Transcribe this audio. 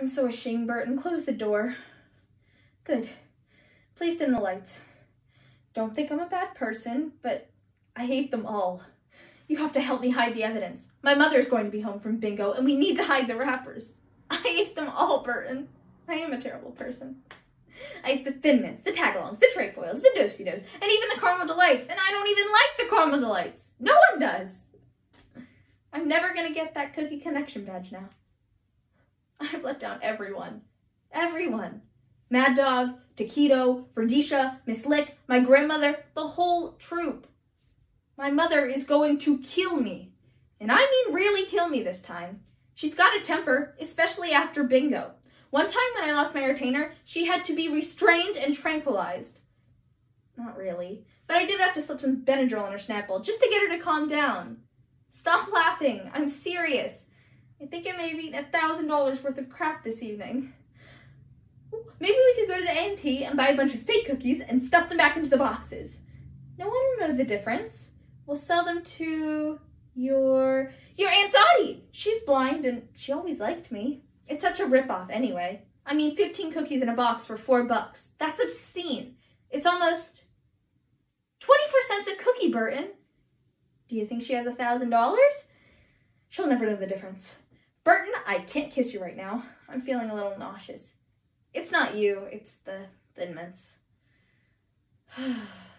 I'm so ashamed, Burton. Close the door. Good. Please dim the lights. Don't think I'm a bad person, but I hate them all. You have to help me hide the evidence. My mother's going to be home from bingo, and we need to hide the wrappers. I hate them all, Burton. I am a terrible person. I hate the Thin Mints, the Tagalongs, the Trefoils, the Do-si-dos, and even the Caramel Delights, and I don't even like the Caramel Delights. No one does. I'm never gonna get that Cookie Connection badge now. I've let down everyone. Everyone. Mad Dog, Taquito, Verdisha, Miss Lick, my grandmother, the whole troop. My mother is going to kill me. And I mean really kill me this time. She's got a temper, especially after bingo. One time when I lost my retainer, she had to be restrained and tranquilized. Not really, but I did have to slip some Benadryl in her Snapple just to get her to calm down. Stop laughing, I'm serious. I think I may have eaten a thousand dollars worth of crap this evening. Maybe we could go to the A&P and buy a bunch of fake cookies and stuff them back into the boxes. No one will know the difference. We'll sell them to your your Aunt Dottie. She's blind and she always liked me. It's such a ripoff anyway. I mean, 15 cookies in a box for four bucks. That's obscene. It's almost 24 cents a cookie, Burton. Do you think she has a thousand dollars? She'll never know the difference. Burton, I can't kiss you right now. I'm feeling a little nauseous. It's not you, it's the thin mints.